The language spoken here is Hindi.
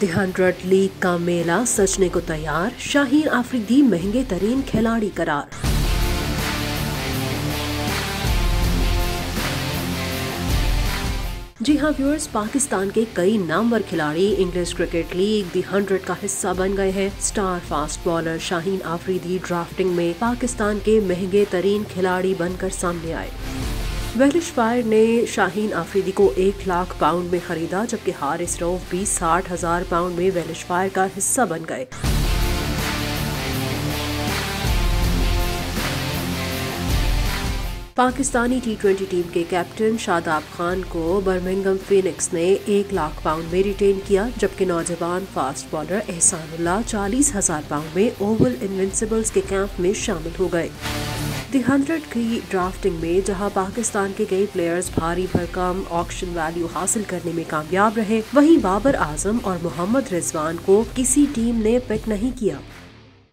द हंड्रेड लीग का मेला सजने को तैयार, शाहीन आफरीदी महँगे तरीन खिलाड़ी करार। जी हाँ व्यूअर्स पाकिस्तान के कई नामवर खिलाड़ी English cricket league the hundred का हिस्सा बन गए हैं। Star fast bowler Shaheen Afridi drafting में पाकिस्तान के महँगे तरीन खिलाड़ी बनकर सामने आए। वेलिश फायर ने शाहीन आफरीदी को एक लाख पाउंड में खरीदा, जबकि हारिस रऊफ भी साठ हज़ार पाउंड में वेलिश फायर का हिस्सा बन गए। पाकिस्तानी टी ट्वेंटी टीम के कैप्टन शादाब खान को बर्मिंगम फिनिक्स ने एक लाख पाउंड में रिटेन किया, जबकि नौजवान फास्ट बॉलर एहसानुल्लाह चालीस हज़ार पाउंड में ओवल इन्विंसिबल्स के कैंप में शामिल हो गए। दी हंड्रेड की ड्राफ्टिंग में, जहाँ पाकिस्तान के कई प्लेयर्स भारी भरकम ऑक्शन वैल्यू हासिल करने में कामयाब रहे, वहीं बाबर आज़म और मोहम्मद रिजवान को किसी टीम ने पिक नहीं किया।